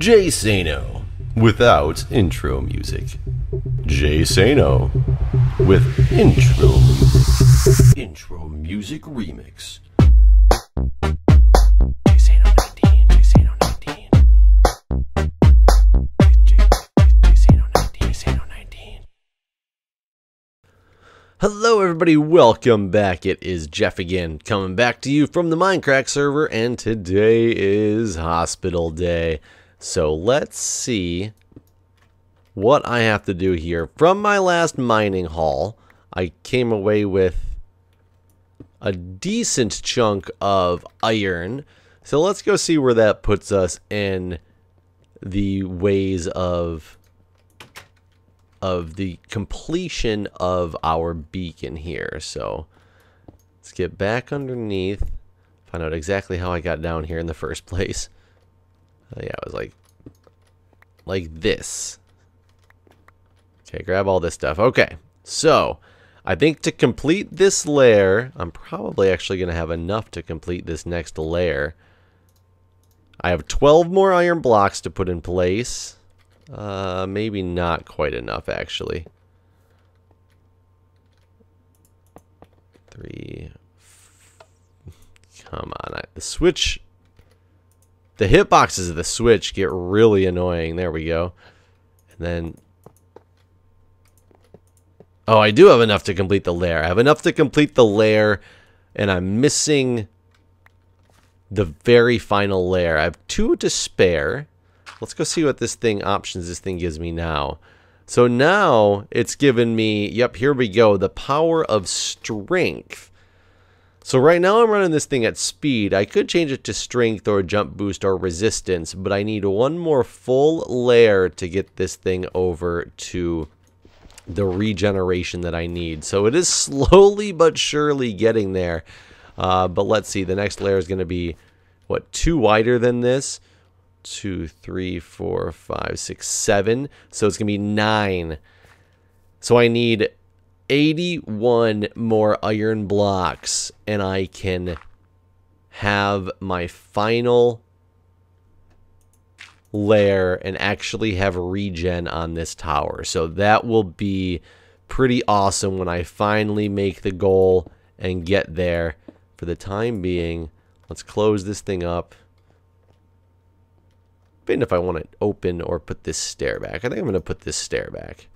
Jay Sano without intro music. Jay Sano with intro music. Intro music remix. Hello, everybody. Welcome back. It is Jeff again, coming back to you from the Minecraft server, and today is Hospital Day. So let's see what I have to do here. From my last mining haul, I came away with a decent chunk of iron. So let's go see where that puts us in the ways of of the completion of our beacon here. So let's get back underneath, find out exactly how I got down here in the first place. Uh, yeah, it was like like this. Okay, grab all this stuff. Okay, so I think to complete this layer, I'm probably actually going to have enough to complete this next layer. I have 12 more iron blocks to put in place. Uh, maybe not quite enough, actually. Three. Come on. I, the switch the hitboxes of the Switch get really annoying. There we go. And then... Oh, I do have enough to complete the layer. I have enough to complete the layer, and I'm missing the very final layer. I have two to spare. Let's go see what this thing, options this thing gives me now. So now it's given me, yep, here we go, the power of strength. So right now I'm running this thing at speed. I could change it to strength or jump boost or resistance, but I need one more full layer to get this thing over to the regeneration that I need. So it is slowly but surely getting there. Uh, but let's see, the next layer is going to be, what, two wider than this? Two, three, four, five, six, seven. So it's going to be nine. So I need 81 more iron blocks and I can have my final layer and actually have regen on this tower. So that will be pretty awesome when I finally make the goal and get there. For the time being, let's close this thing up. Even if I want to open or put this stair back. I think I'm going to put this stair back.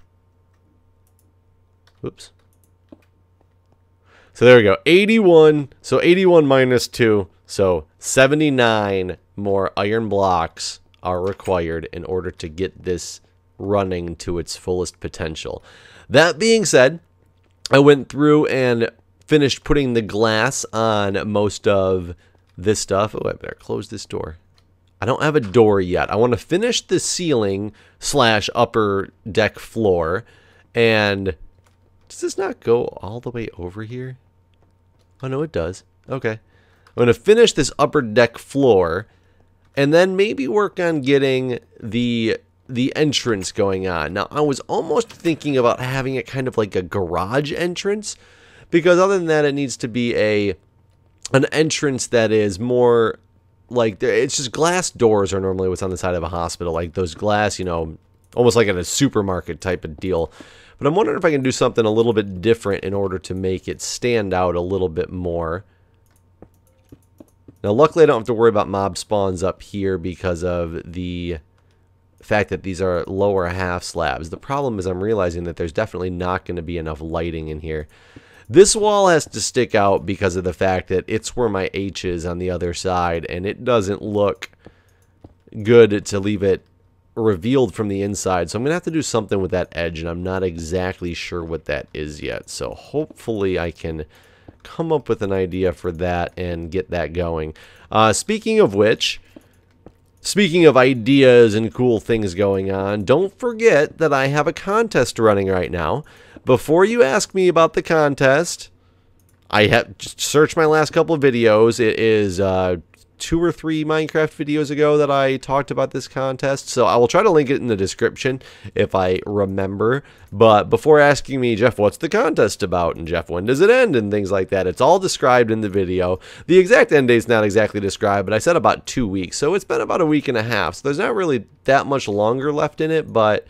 Oops. So there we go. 81. So 81 minus 2. So 79 more iron blocks are required in order to get this running to its fullest potential. That being said, I went through and finished putting the glass on most of this stuff. Oh, I better close this door. I don't have a door yet. I want to finish the ceiling slash upper deck floor and does this not go all the way over here? Oh, no, it does. Okay. I'm going to finish this upper deck floor and then maybe work on getting the the entrance going on. Now, I was almost thinking about having it kind of like a garage entrance because other than that, it needs to be a an entrance that is more like it's just glass doors are normally what's on the side of a hospital, like those glass, you know, almost like in a supermarket type of deal. But I'm wondering if I can do something a little bit different in order to make it stand out a little bit more. Now, luckily, I don't have to worry about mob spawns up here because of the fact that these are lower half slabs. The problem is I'm realizing that there's definitely not going to be enough lighting in here. This wall has to stick out because of the fact that it's where my H is on the other side, and it doesn't look good to leave it revealed from the inside. So I'm going to have to do something with that edge, and I'm not exactly sure what that is yet. So hopefully I can come up with an idea for that and get that going. Uh, speaking of which, speaking of ideas and cool things going on, don't forget that I have a contest running right now. Before you ask me about the contest, I have searched my last couple of videos. It is uh, two or three Minecraft videos ago that I talked about this contest. So I will try to link it in the description if I remember. But before asking me, Jeff, what's the contest about? And Jeff, when does it end? And things like that. It's all described in the video. The exact end date is not exactly described, but I said about two weeks. So it's been about a week and a half. So there's not really that much longer left in it, but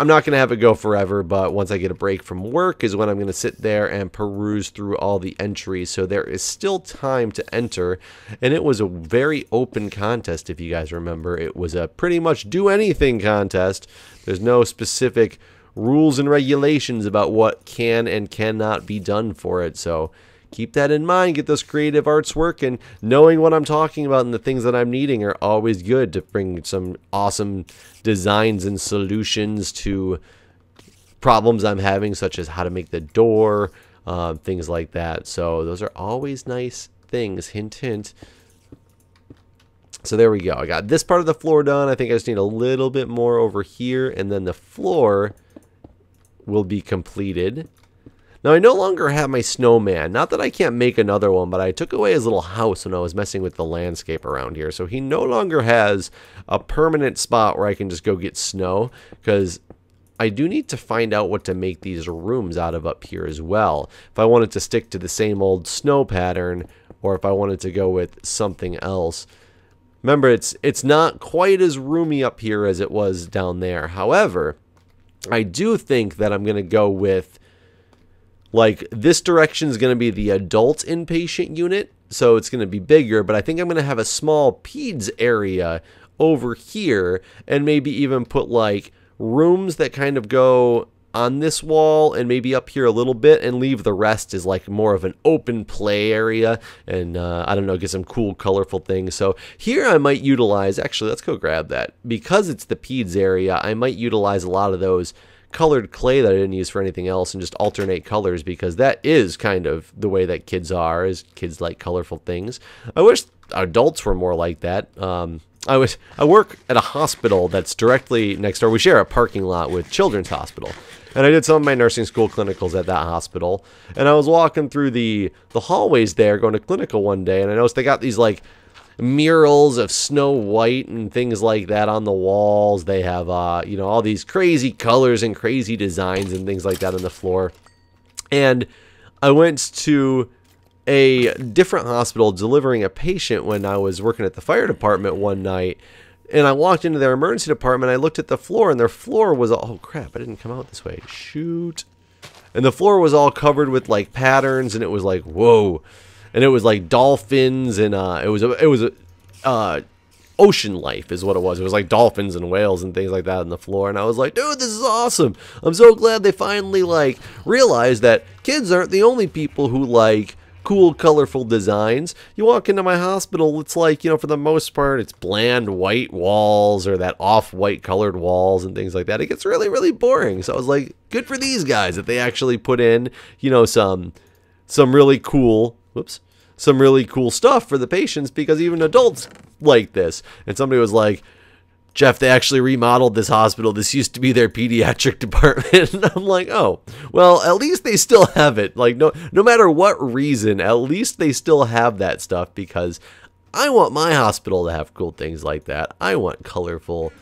I'm not going to have it go forever, but once I get a break from work is when I'm going to sit there and peruse through all the entries. So there is still time to enter. And it was a very open contest, if you guys remember. It was a pretty much do anything contest. There's no specific rules and regulations about what can and cannot be done for it. So keep that in mind. Get those creative arts working. Knowing what I'm talking about and the things that I'm needing are always good to bring some awesome designs and solutions to problems I'm having, such as how to make the door, uh, things like that. So those are always nice things. Hint, hint. So there we go. I got this part of the floor done. I think I just need a little bit more over here, and then the floor will be completed. Now, I no longer have my snowman. Not that I can't make another one, but I took away his little house when I was messing with the landscape around here. So he no longer has a permanent spot where I can just go get snow because I do need to find out what to make these rooms out of up here as well. If I wanted to stick to the same old snow pattern or if I wanted to go with something else. Remember, it's it's not quite as roomy up here as it was down there. However, I do think that I'm going to go with like this direction is going to be the adult inpatient unit, so it's going to be bigger, but I think I'm going to have a small peds area over here and maybe even put like rooms that kind of go on this wall and maybe up here a little bit and leave the rest as like more of an open play area and uh, I don't know get some cool colorful things. So here I might utilize actually let's go grab that. Because it's the peds area I might utilize a lot of those colored clay that I didn't use for anything else and just alternate colors because that is kind of the way that kids are is kids like colorful things. I wish adults were more like that. Um, I was I work at a hospital that's directly next door. We share a parking lot with Children's Hospital. And I did some of my nursing school clinicals at that hospital. And I was walking through the the hallways there going to clinical one day and I noticed they got these like murals of Snow White and things like that on the walls. They have, uh, you know, all these crazy colors and crazy designs and things like that on the floor. And I went to a different hospital delivering a patient when I was working at the fire department one night. And I walked into their emergency department. I looked at the floor, and their floor was all, oh crap, I didn't come out this way. Shoot. And the floor was all covered with like patterns, and it was like, whoa and it was like dolphins and uh, it was a, it was a uh, ocean life is what it was. It was like dolphins and whales and things like that on the floor. And I was like, dude, this is awesome. I'm so glad they finally like realized that kids aren't the only people who like cool, colorful designs. You walk into my hospital, it's like, you know, for the most part, it's bland white walls or that off white colored walls and things like that. It gets really, really boring. So I was like, good for these guys that they actually put in, you know, some some really cool whoops, some really cool stuff for the patients because even adults like this. And somebody was like, Jeff, they actually remodeled this hospital. This used to be their pediatric department. and I'm like, oh, well, at least they still have it. Like, no, no matter what reason, at least they still have that stuff because I want my hospital to have cool things like that. I want colorful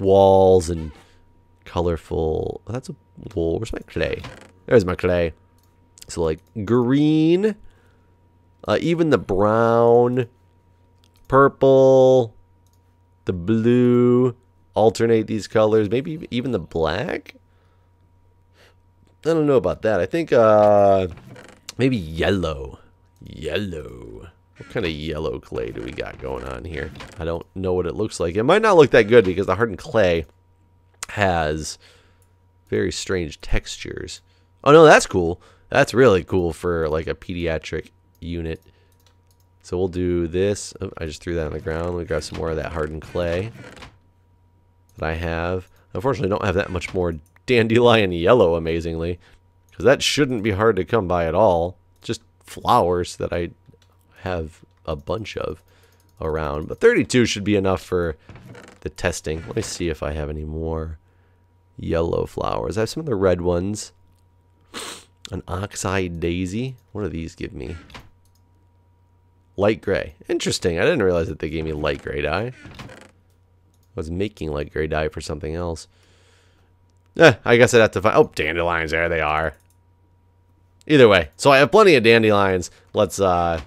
walls and colorful. That's a wool. Where's my clay? There's my clay. So, like, green uh, even the brown, purple, the blue, alternate these colors. Maybe even the black. I don't know about that. I think uh, maybe yellow. Yellow. What kind of yellow clay do we got going on here? I don't know what it looks like. It might not look that good because the hardened clay has very strange textures. Oh no, that's cool. That's really cool for like a pediatric unit. So we'll do this. Oh, I just threw that on the ground. We grab some more of that hardened clay that I have. Unfortunately, I don't have that much more dandelion yellow, amazingly, because that shouldn't be hard to come by at all. Just flowers that I have a bunch of around. But 32 should be enough for the testing. Let me see if I have any more yellow flowers. I have some of the red ones. An oxeye daisy. What do these give me? Light gray. Interesting. I didn't realize that they gave me light gray dye. I was making light gray dye for something else. Eh, I guess I'd have to find... Oh, dandelions. There they are. Either way. So I have plenty of dandelions. Let's, uh...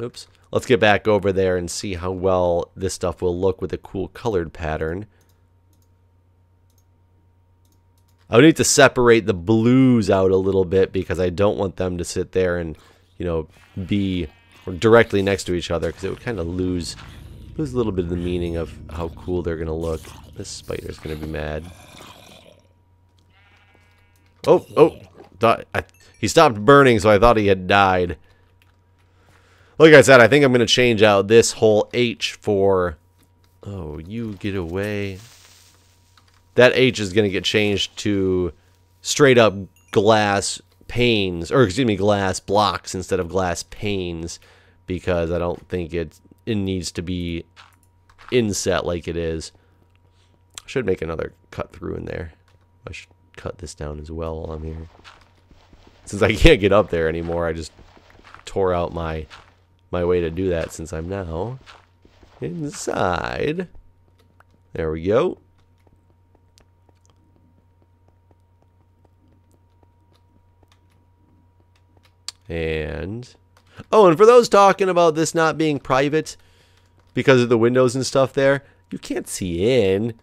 Oops. Let's get back over there and see how well this stuff will look with a cool colored pattern. I would need to separate the blues out a little bit because I don't want them to sit there and, you know, be directly next to each other because it would kind of lose lose a little bit of the meaning of how cool they're going to look. This spider's going to be mad. Oh, oh, thought, I, he stopped burning, so I thought he had died. Like I said, I think I'm going to change out this whole H for... Oh, you get away. That H is going to get changed to straight up glass panes, or excuse me, glass blocks instead of glass panes, because I don't think it, it needs to be inset like it is. I should make another cut through in there. I should cut this down as well while I'm here. Since I can't get up there anymore, I just tore out my my way to do that since I'm now inside. There we go. And, oh, and for those talking about this not being private because of the windows and stuff there, you can't see in.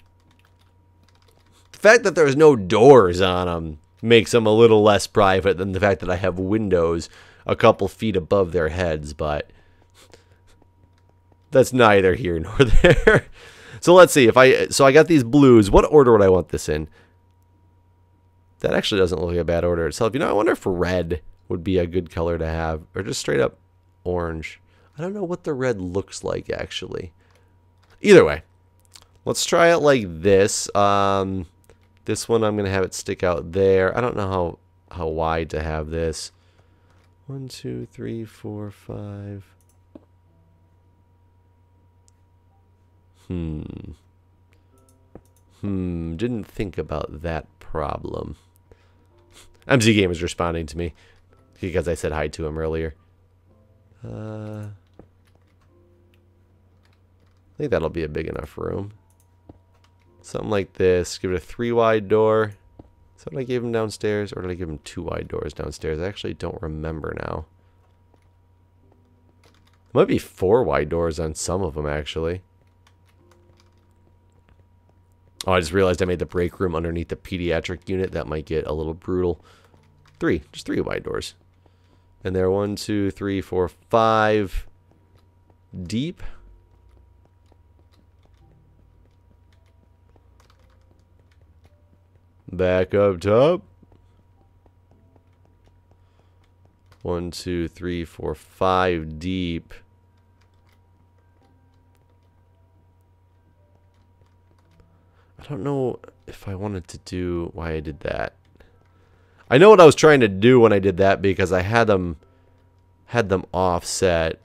The fact that there's no doors on them makes them a little less private than the fact that I have windows a couple feet above their heads, but that's neither here nor there. so let's see if I so I got these blues. What order would I want this in? That actually doesn't look like a bad order itself. You know, I wonder if red would be a good color to have or just straight up orange. I don't know what the red looks like actually. Either way, let's try it like this. Um, this one I'm going to have it stick out there. I don't know how, how wide to have this. One, two, three, four, five. Hmm. Hmm, didn't think about that problem. MCGamer is responding to me because I said hi to him earlier. Uh, I think that'll be a big enough room. Something like this. Give it a three wide door. That what I gave him downstairs? Or did I give him two wide doors downstairs? I actually don't remember now. might be four wide doors on some of them, actually. Oh, I just realized I made the break room underneath the pediatric unit. That might get a little brutal. Three. Just three wide doors. And they're one, two, three, four, five deep. Back up top. One, two, three, four, five deep. I don't know if I wanted to do why I did that. I know what I was trying to do when I did that because I had them had them offset.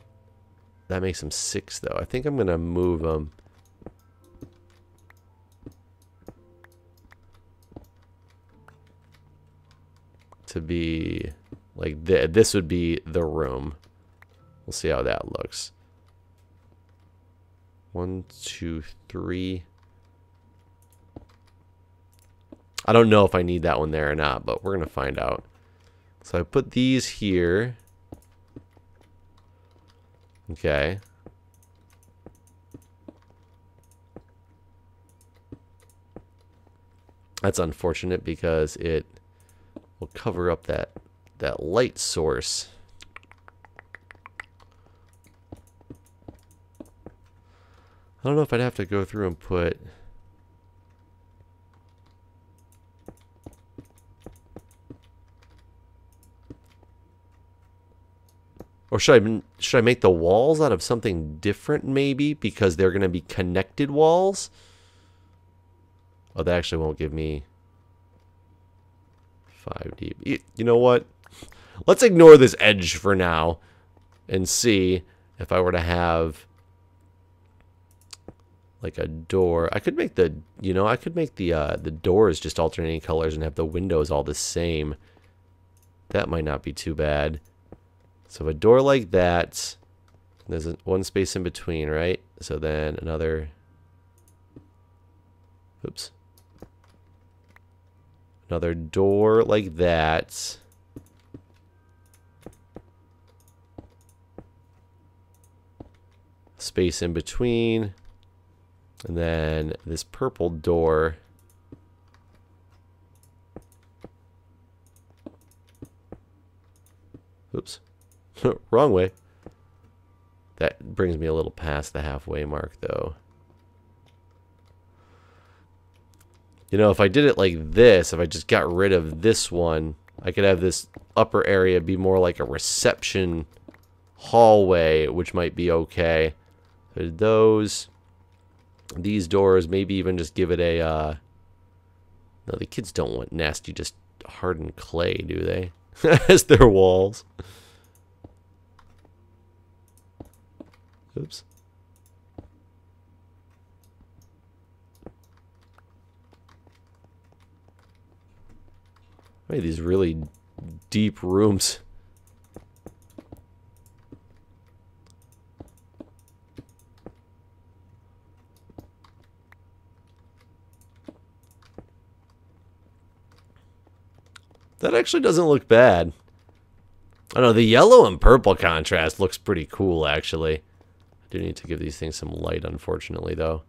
That makes them six though. I think I'm gonna move them to be like th this would be the room. We'll see how that looks. One, two, three. I don't know if I need that one there or not, but we're going to find out. So I put these here. Okay. That's unfortunate because it We'll cover up that, that light source. I don't know if I'd have to go through and put... Or should I should I make the walls out of something different maybe because they're going to be connected walls? Oh, that actually won't give me Five deep. You know what? Let's ignore this edge for now and see if I were to have like a door. I could make the, you know, I could make the uh, the doors just alternating colors and have the windows all the same. That might not be too bad. So a door like that, There's one space in between, right? So then another. Oops. Another door like that. Space in between. And then this purple door. Oops. Wrong way. That brings me a little past the halfway mark, though. You know, if I did it like this, if I just got rid of this one, I could have this upper area be more like a reception hallway, which might be okay. Those, these doors, maybe even just give it a, uh, no, the kids don't want nasty, just hardened clay, do they? As their walls. Oops. I Wait, these really deep rooms. That actually doesn't look bad. I know, the yellow and purple contrast looks pretty cool, actually. Do need to give these things some light, unfortunately, though.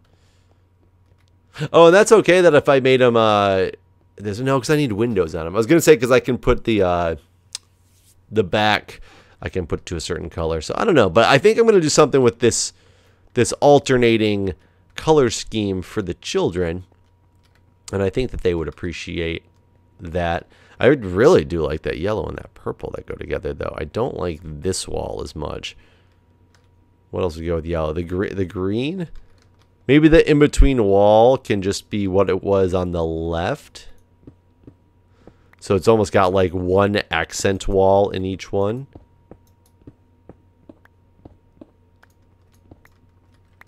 Oh, and that's okay that if I made them, uh, there's no, because I need windows on them. I was going to say, because I can put the, uh, the back, I can put to a certain color. So I don't know, but I think I'm going to do something with this, this alternating color scheme for the children. And I think that they would appreciate that. I would really do like that yellow and that purple that go together, though. I don't like this wall as much. What else would go with yellow? The, gre the green? Maybe the in-between wall can just be what it was on the left. So it's almost got like one accent wall in each one.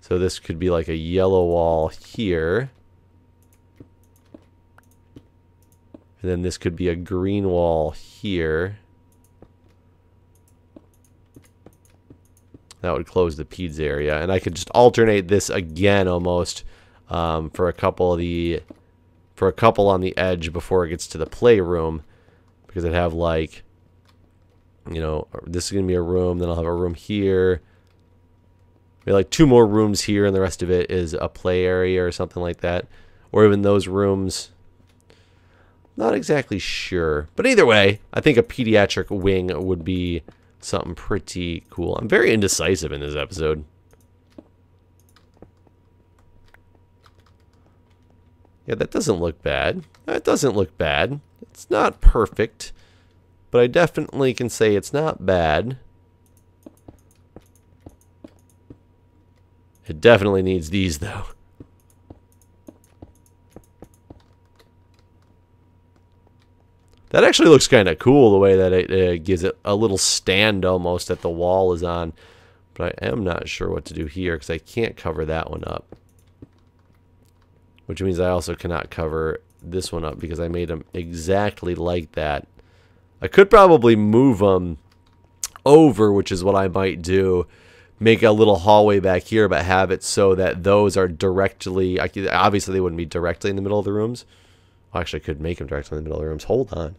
So this could be like a yellow wall here. And then this could be a green wall here. That would close the peds area. And I could just alternate this again almost um, for a couple of the for a couple on the edge before it gets to the playroom. Because I'd have like you know, this is gonna be a room, then I'll have a room here. Maybe like two more rooms here and the rest of it is a play area or something like that. Or even those rooms not exactly sure. But either way, I think a pediatric wing would be something pretty cool. I'm very indecisive in this episode. Yeah, that doesn't look bad. That doesn't look bad. It's not perfect, but I definitely can say it's not bad. It definitely needs these, though. That actually looks kind of cool, the way that it uh, gives it a little stand almost that the wall is on. But I am not sure what to do here because I can't cover that one up. Which means I also cannot cover this one up because I made them exactly like that. I could probably move them over, which is what I might do. Make a little hallway back here, but have it so that those are directly... Obviously, they wouldn't be directly in the middle of the rooms. I actually could make them directly in the middle of the rooms. Hold on.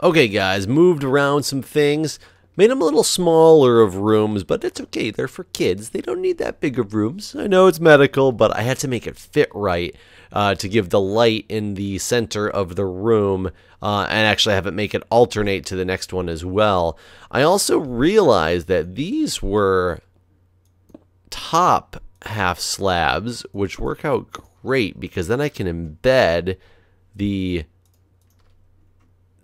Okay, guys, moved around some things. Made them a little smaller of rooms, but it's okay. They're for kids. They don't need that big of rooms. I know it's medical, but I had to make it fit right uh, to give the light in the center of the room uh, and actually have it make it alternate to the next one as well. I also realized that these were top half slabs, which work out great because then I can embed the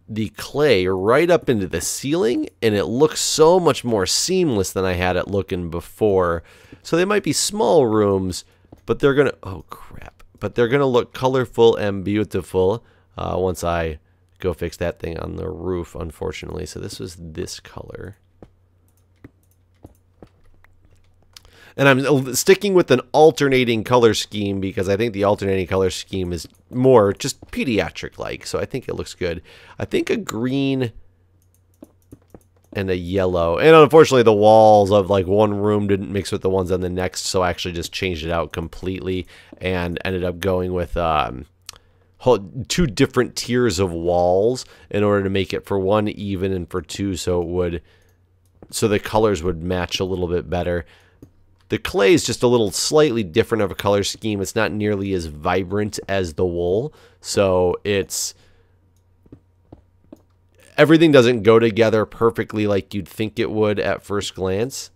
the clay right up into the ceiling and it looks so much more seamless than I had it looking before. So they might be small rooms, but they're going to, oh crap, but they're going to look colorful and beautiful uh, once I go fix that thing on the roof, unfortunately. So this was this color. And I'm sticking with an alternating color scheme because I think the alternating color scheme is more just pediatric like. So I think it looks good. I think a green and a yellow. And unfortunately, the walls of like one room didn't mix with the ones on the next, so I actually just changed it out completely and ended up going with um, two different tiers of walls in order to make it for one even and for two so it would so the colors would match a little bit better. The clay is just a little slightly different of a color scheme. It's not nearly as vibrant as the wool, so it's everything doesn't go together perfectly like you'd think it would at first glance.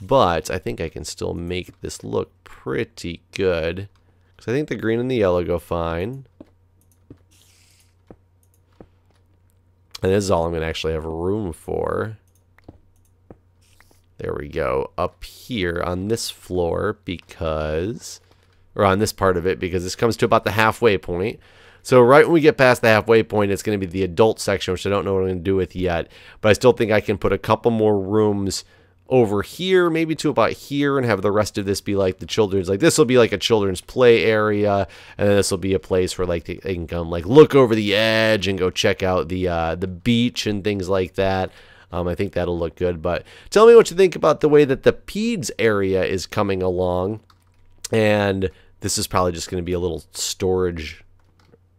But I think I can still make this look pretty good. Because I think the green and the yellow go fine. And this is all I'm going to actually have room for. There we go. Up here on this floor because... Or on this part of it because this comes to about the halfway point. So right when we get past the halfway point, it's going to be the adult section, which I don't know what I'm going to do with yet. But I still think I can put a couple more rooms over here, maybe to about here, and have the rest of this be like the children's. Like this will be like a children's play area, and then this will be a place where like they, can come like look over the edge and go check out the uh, the beach and things like that. Um, I think that'll look good. But tell me what you think about the way that the peds area is coming along, and this is probably just going to be a little storage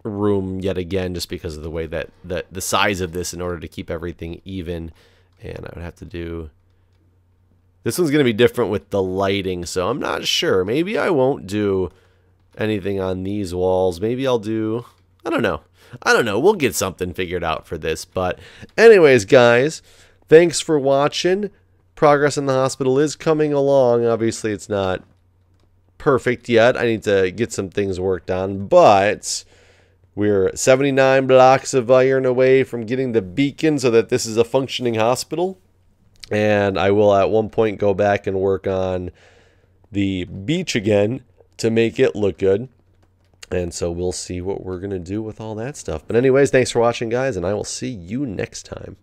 room yet again just because of the way that the, the size of this in order to keep everything even. And I would have to do this one's going to be different with the lighting so I'm not sure. Maybe I won't do anything on these walls. Maybe I'll do I don't know I don't know we'll get something figured out for this but anyways guys thanks for watching progress in the hospital is coming along obviously it's not perfect yet I need to get some things worked on but we're 79 blocks of iron away from getting the beacon so that this is a functioning hospital. And I will at one point go back and work on the beach again to make it look good. And so we'll see what we're going to do with all that stuff. But anyways, thanks for watching, guys, and I will see you next time.